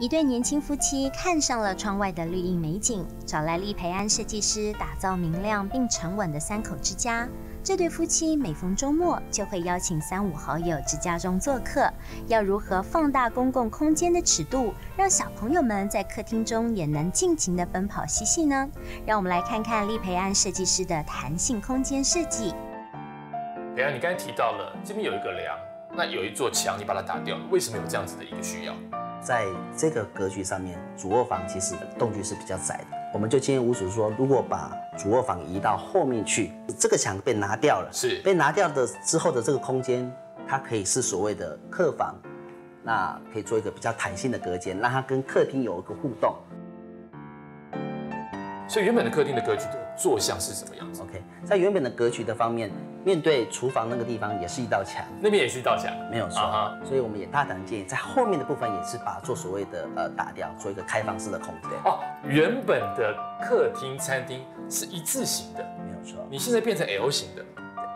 一对年轻夫妻看上了窗外的绿荫美景，找来利培安设计师打造明亮并沉稳的三口之家。这对夫妻每逢周末就会邀请三五好友至家中做客。要如何放大公共空间的尺度，让小朋友们在客厅中也能尽情的奔跑嬉戏呢？让我们来看看利培安设计师的弹性空间设计。培安，你刚才提到了这边有一个梁，那有一座墙，你把它打掉，为什么有这样子的一个需要？在这个格局上面，主卧房其实动距是比较窄的。我们就建议屋主说，如果把主卧房移到后面去，这个墙被拿掉了，是被拿掉的之后的这个空间，它可以是所谓的客房，那可以做一个比较弹性的隔间，让它跟客厅有一个互动。所以原本的客厅的格局的坐向是什么样子？OK，在原本的格局的方面，面对厨房那个地方也是一道墙，那边也是一道墙，没有错。所以我们也大胆建议，在后面的部分也是把做所谓的呃打掉，做一个开放式的空间。哦，原本的客厅餐厅是一字形的，没有错。你现在变成 L 型的，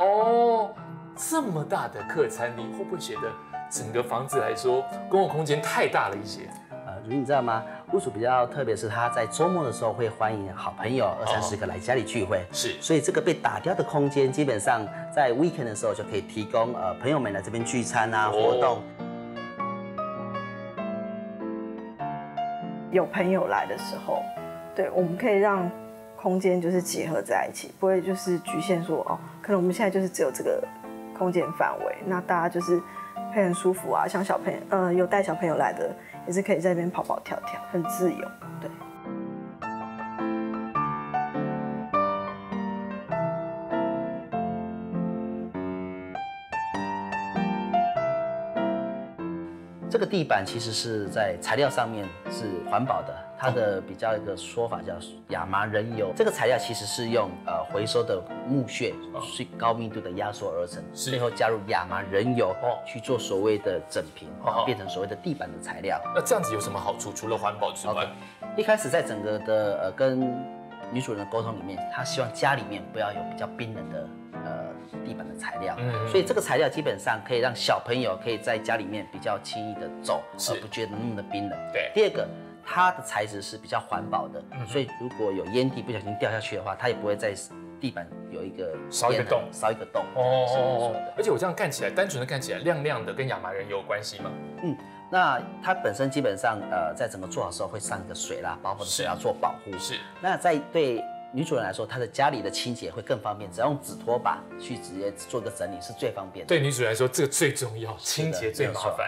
哦，这么大的客餐厅会不会觉得整个房子来说公共空间太大了一些？如你知道吗？屋主比较特别是他在周末的时候会欢迎好朋友二三十个来家里聚会，是，所以这个被打掉的空间，基本上在 weekend 的时候就可以提供呃朋友们来这边聚餐啊活动。有朋友来的时候，对，我们可以让空间就是结合在一起，不会就是局限说哦，可能我们现在就是只有这个空间范围，那大家就是会很舒服啊，像小朋友，呃，有带小朋友来的。也是可以在那边跑跑跳跳，很自由，对。这个地板其实是在材料上面是环保的，它的比较一个说法叫亚麻仁油。这个材料其实是用呃回收的木屑最高密度的压缩而成，最后加入亚麻仁油去做所谓的整平，变成所谓的地板的材料。那这样子有什么好处？除了环保之外，一开始在整个的呃跟女主人的沟通里面，她希望家里面不要有比较冰冷的。地板的材料，所以这个材料基本上可以让小朋友可以在家里面比较轻易的走，而不觉得那么的冰冷。对，第二个，它的材质是比较环保的，所以如果有烟蒂不小心掉下去的话，它也不会在地板有一个烧一个洞，烧一个洞。哦，而且我这样看起来，单纯的看起来亮亮的，跟亚麻仁有关系吗？嗯，那它本身基本上呃，在整个做好时候会上一个水啦，包括水要做保护。是，那在对。女主人来说，她的家里的清洁会更方便，只要用纸拖把去直接做个整理是最方便的。对女主人来说，这个最重要，清洁最麻烦。